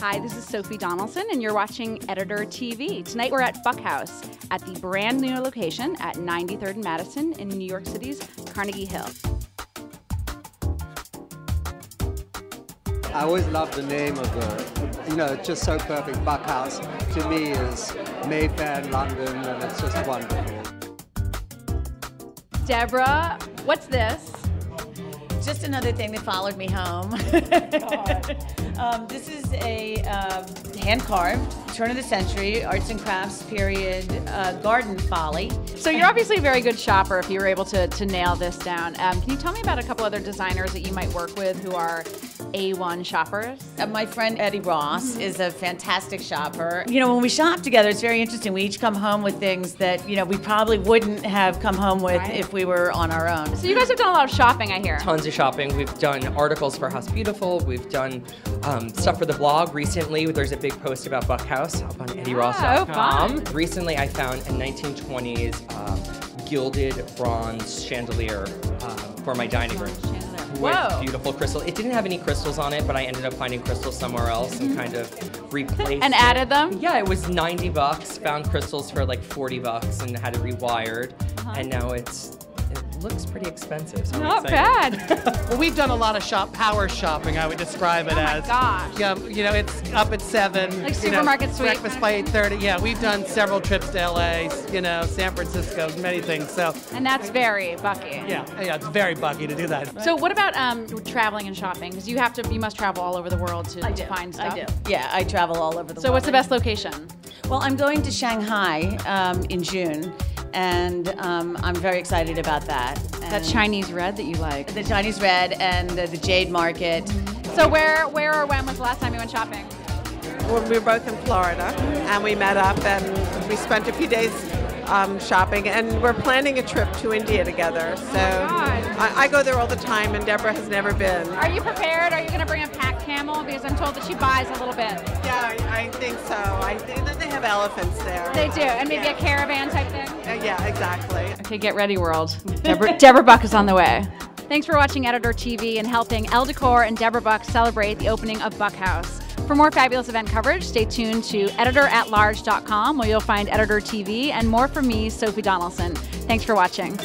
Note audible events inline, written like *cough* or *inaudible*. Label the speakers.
Speaker 1: Hi, this is Sophie Donaldson, and you're watching Editor TV. Tonight we're at Buck House at the brand new location at 93rd and Madison in New York City's Carnegie Hill.
Speaker 2: I always love the name of the, you know, it's just so perfect. Buck House to me is Mayfair in London, and it's just wonderful.
Speaker 1: Deborah, what's this?
Speaker 3: Just another thing that followed me home. *laughs* um, this is a um, hand carved, turn of the century, arts and crafts period uh, garden folly.
Speaker 1: So you're obviously a very good shopper if you were able to, to nail this down. Um, can you tell me about a couple other designers that you might work with who are A1 shoppers?
Speaker 3: Uh, my friend Eddie Ross is a fantastic shopper. You know, when we shop together, it's very interesting. We each come home with things that, you know, we probably wouldn't have come home with
Speaker 1: Right.
Speaker 3: if we were on our own.
Speaker 1: So you guys have done a lot of shopping, I hear.
Speaker 4: tons of shopping. We've done articles for House Beautiful. We've done um, stuff for the blog recently. There's a big post about Buck House up on eddieross.com.
Speaker 1: fun.
Speaker 4: recently, I found a 1920s um, gilded bronze chandelier um, for my dining room. Beautiful crystal. It didn't have any crystals on it, but I ended up finding crystals somewhere else and kind of replaced
Speaker 1: And
Speaker 4: it.
Speaker 1: added them?
Speaker 4: Yeah, it was 90 bucks. Found crystals for like 40 bucks and had it rewired.
Speaker 1: Uh-huh.
Speaker 4: And now it's it looks pretty expensive. So
Speaker 1: Not bad. *laughs*
Speaker 5: Well, we've done a lot of shop power shopping. I would describe it
Speaker 1: Oh my
Speaker 5: as.
Speaker 1: gosh.
Speaker 5: Yeah, you know, it's up at seven.
Speaker 1: Like
Speaker 5: you know,
Speaker 1: supermarket sweep
Speaker 5: Breakfast by eight thirty. Yeah, we've done several trips to L.A. You know, San Francisco, many things. So
Speaker 1: and that's very Bucky.
Speaker 5: yeah, yeah, it's very bucky to do that.
Speaker 1: So what about um, traveling and shopping? Because you have to, you must travel all over the world to, to find stuff.
Speaker 3: I do. Yeah, I travel all over the
Speaker 1: So
Speaker 3: world.
Speaker 1: So what's the best location?
Speaker 3: Well, I'm going to Shanghai um, in June, and um, I'm very excited about that.
Speaker 1: That Chinese red that you like.
Speaker 3: The Chinese Red and uh, the Jade Market.
Speaker 1: So where, where or when was the last time you went shopping?
Speaker 6: Well, we were both in Florida, and we met up, and we spent a few days um, shopping, and we're planning a trip to India together. So
Speaker 1: God.
Speaker 6: I, I go there all the time, and Deborah has never been.
Speaker 1: Are you prepared? Are you going to bring a pack camel? Because I'm told that she buys a little bit.
Speaker 6: Yeah, I, I think so. I think that they have elephants there.
Speaker 1: They do, and maybe
Speaker 6: Yeah.
Speaker 1: a caravan type thing.
Speaker 6: Uh, yeah, exactly.
Speaker 1: Okay, get ready, world. *laughs* Deborah, Deborah Buck is on the way. Thanks for watching Editor TV and helping Elle Decor and Deborah Buck celebrate the opening of Buck House. For more fabulous event coverage, stay tuned to editoratlarge.com where you'll find Editor TV and more from me, Sophie Donaldson. Thanks for watching.